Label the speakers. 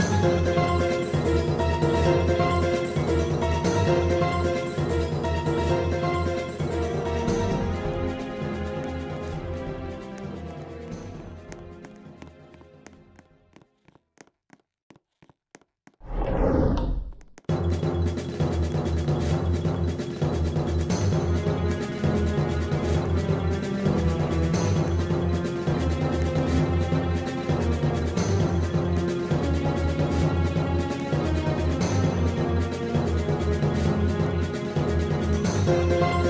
Speaker 1: Música Música